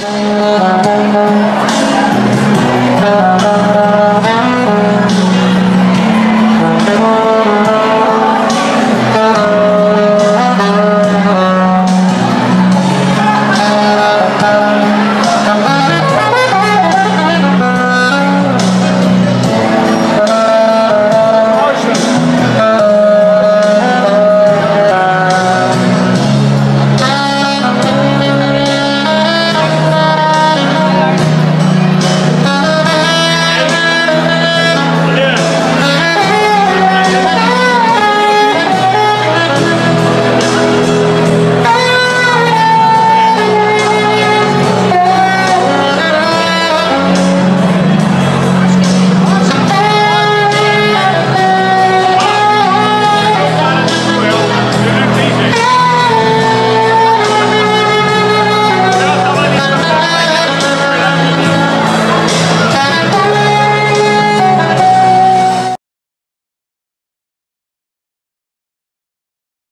¡Gracias!